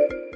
you